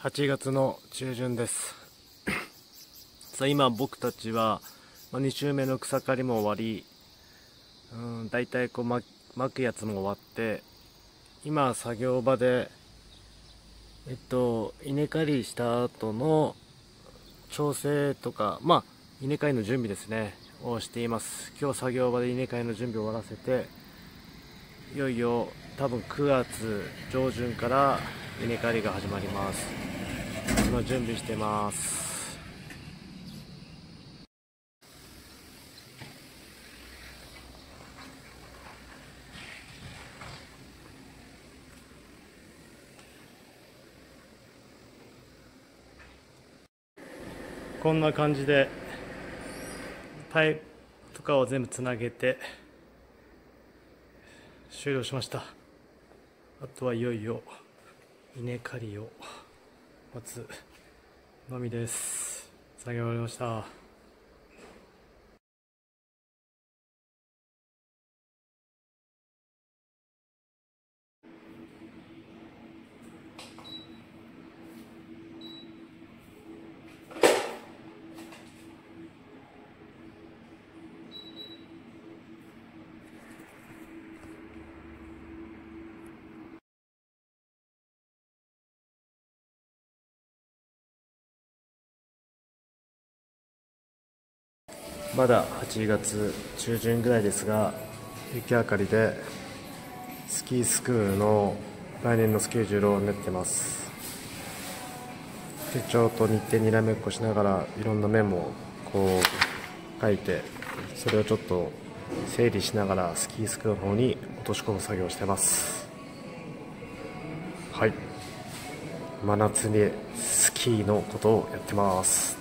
8月の中旬です。さあ今僕たちは、まあ、2週目の草刈りも終わりうん大体こう巻くやつも終わって今作業場でえっと稲刈りした後の調整とかまあ稲刈りの準備ですねをしています。今日作業場で稲刈りの準備を終わらせていよいよ多分9月上旬から稲刈りが始まります。今準備してます。こんな感じでパイプとかを全部つなげて終了しました。あとはいよいよ稲刈りを待つのみです。作業終わりました。まだ8月中旬ぐらいですが雪明かりでスキースクールの来年のスケジュールを練ってます。手帳と日程にらめっこしながらいろんなメモをこう書いてそれをちょっと整理しながらスキースクールの方に落とし込む作業をしてます。はい。真夏にスキーのことをやってます。